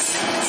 Yes.